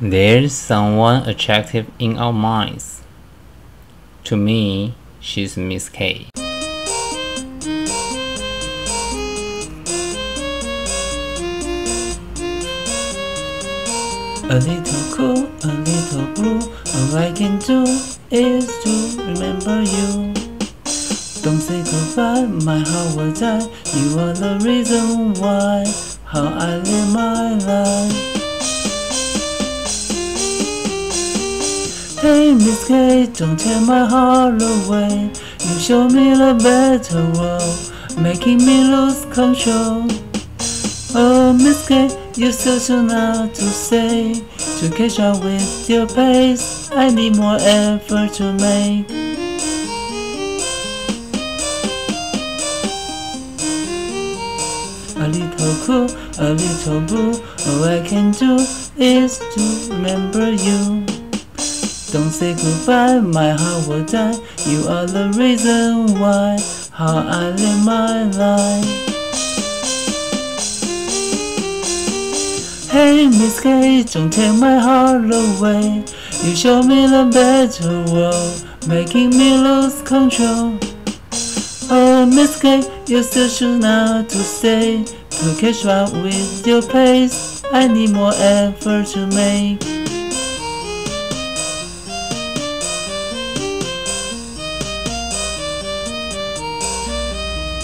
There's someone attractive in our minds. To me, she's Miss K. A little cool, a little blue. All I can do is to remember you. Don't say goodbye, my heart will die. You are the reason why, how I live my life. Hey, Miss K, don't take my heart away. You show me the better world, making me lose control. Oh, Miss K, you're such a lot to say. To catch up with your pace, I need more effort to make. A little cool, a little blue. All I can do is to remember you. Say goodbye, my heart will die. You are the reason why, how I live my life. Hey, Miss K, don't take my heart away. You show me the better world, making me lose control. Oh, Miss K, you still should not to stay. To catch up with your pace, I need more effort to make.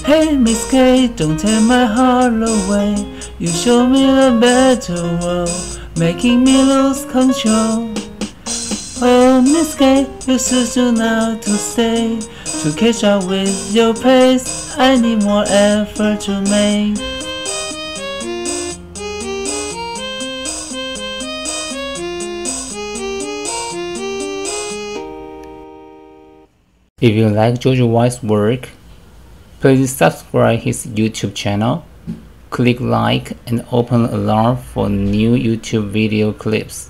Hey, Miss K, don't take my heart away. You show me a better world, making me lose control. Oh, Miss K, you should now to stay. To catch up with your pace, I need more effort to make. If you like George Y.'s work, please subscribe his YouTube channel, click like and open alarm for new YouTube video clips.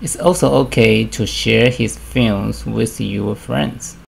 It's also okay to share his films with your friends.